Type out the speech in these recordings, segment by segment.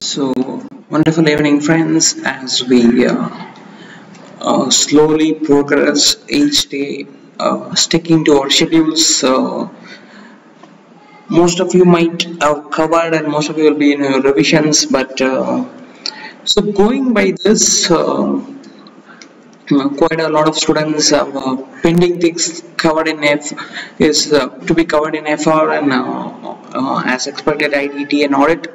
So, wonderful evening, friends, as we uh, uh, slowly progress each day, uh, sticking to our schedules. Uh, most of you might have covered, and most of you will be in your revisions, but uh, so going by this. Uh, quite a lot of students have uh, pending things covered in F is uh, to be covered in FR and uh, uh, as expected IDT and audit.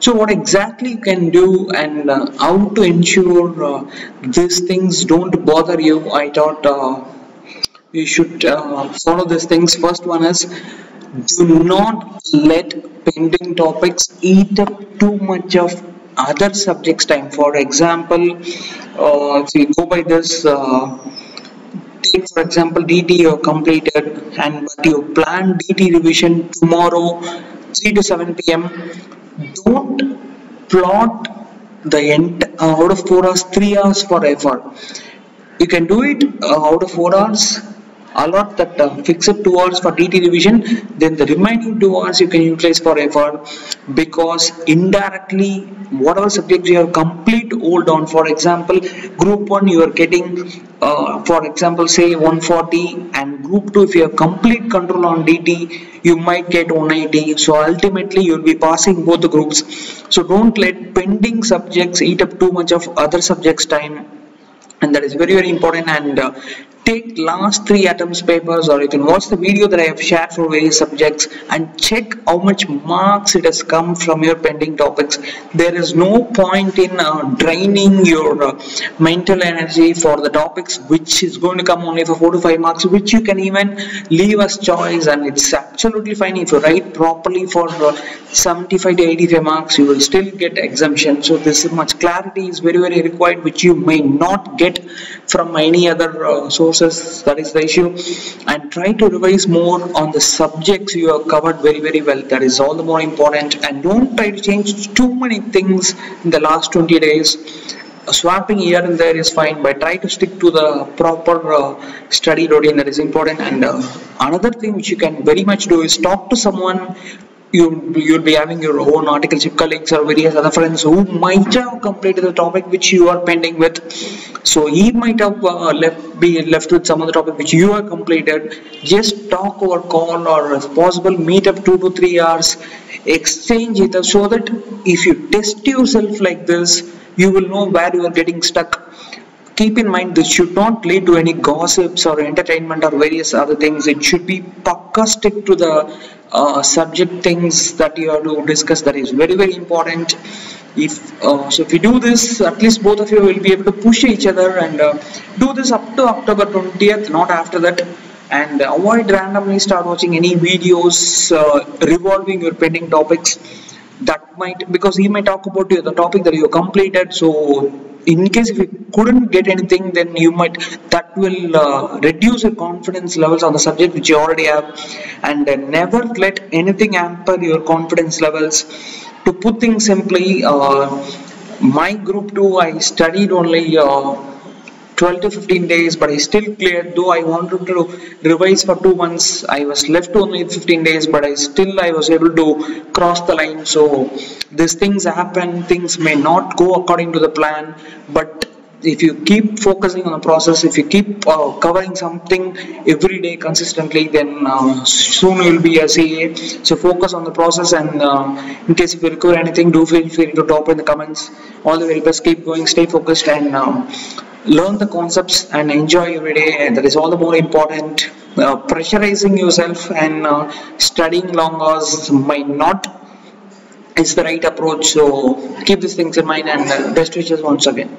So what exactly you can do and uh, how to ensure uh, these things don't bother you. I thought you should follow these things. First one is do not let pending topics eat up too much of other subjects time for example uh, if you go by this uh, take for example DT you completed and but you plan DT revision tomorrow 3 to 7 p.m. don't plot the end uh, out of 4 hours 3 hours for FR you can do it uh, out of 4 hours allot that uh, fixed 2 hours for DT revision then the remaining 2 hours you can utilize for FR because indirectly whatever subjects you have complete hold on. For example group 1 you are getting uh, for example say 140 and group 2 if you have complete control on DT you might get 180 so ultimately you will be passing both the groups. So don't let pending subjects eat up too much of other subjects time. And that is very very important. And uh, take last three attempts papers or you can watch the video that I have shared for various subjects and check how much marks it has come from your pending topics. There is no point in uh, draining your uh, mental energy for the topics which is going to come only for 4 to 5 marks which you can even leave as choice and it's absolutely fine. If you write properly for uh, 75 to 85 marks you will still get exemption. So this much clarity is very very required which you may not get from any other uh, source that is the issue. And try to revise more on the subjects you have covered very very well. That is all the more important. And don't try to change too many things in the last 20 days. Swapping here and there is fine but try to stick to the proper uh, study routine. That is important. And uh, another thing which you can very much do is talk to someone you you'll be having your own articleship colleagues or various other friends who might have completed the topic which you are pending with. So he might have uh, left be left with some other topic which you have completed. Just talk over call or if possible meet up two to three hours exchange it so that if you test yourself like this you will know where you are getting stuck keep in mind this should not lead to any gossips or entertainment or various other things. It should be pukka stick to the uh, subject things that you have to discuss that is very very important. If uh, so if you do this at least both of you will be able to push each other and uh, do this up to October 20th not after that and avoid randomly start watching any videos uh, revolving your pending topics. That might because he may talk about the topic that you completed so in case if you couldn't get anything then you might that will uh, reduce your confidence levels on the subject which you already have. And uh, never let anything hamper your confidence levels. To put things simply uh, my group 2 I studied only uh, 12 to 15 days but I still cleared though I wanted to revise for two months. I was left only 15 days but I still I was able to cross the line. So these things happen things may not go according to the plan but if you keep focusing on the process if you keep uh, covering something every day consistently then uh, soon you will be a CA so focus on the process and uh, in case if you require anything do feel free to drop in the comments. All the very best. Keep going. Stay focused and um, learn the concepts and enjoy every day. That is all the more important. Uh, pressurizing yourself and uh, studying long hours might not is the right approach. So keep these things in mind and uh, best wishes once again